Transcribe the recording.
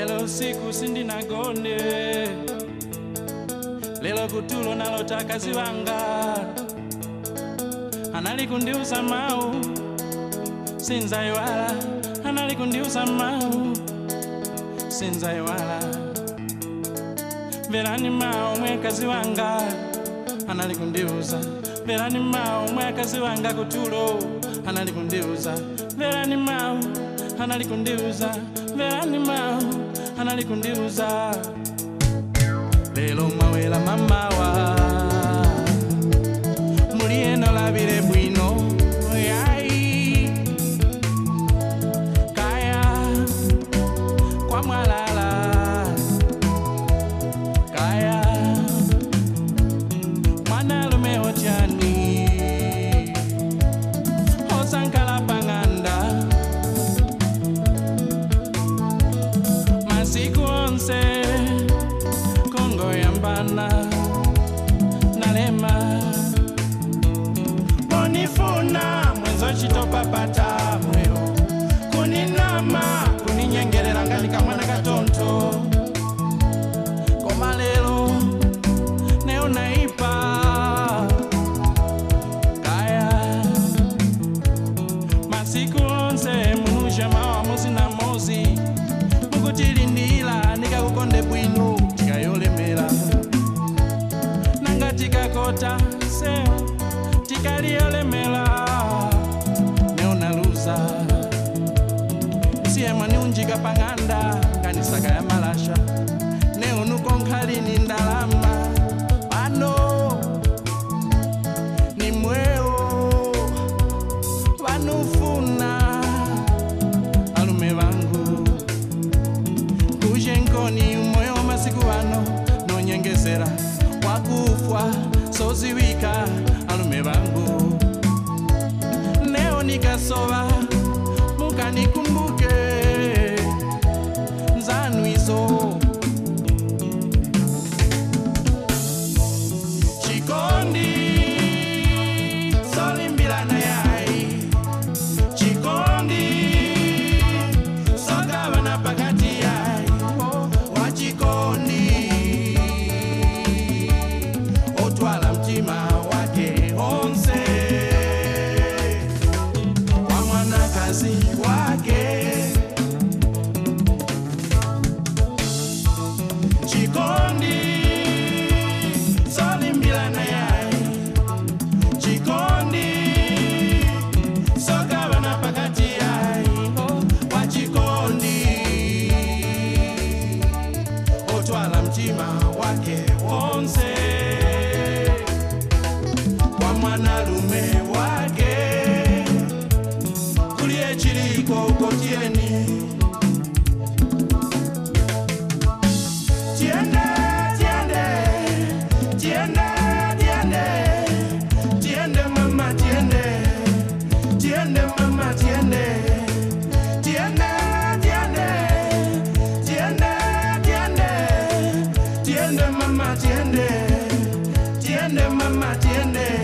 lelo usiku sindina gonde, lelo kutulo nalotaka ziwanga, analikundiuza mau. Sinzaiwala, analikundiuza mau. Sinzaiwala, velani mau mwekazi wanga analikundiuza velani mau mwekazi wanga kutulo analikundiuza velani mau. Mao anali kundiuza mverani mao anali kundiuza lelo mawela mamawa niunjika pang'anda nganisaka ya malasha. Neunukonkhalini ndalama pano ni mweo. Vanufuna alume vangu kuzhenkoni umoyo wa masiku wakufwa soziwika alume tiende mama tiende. Tiende mama tiende.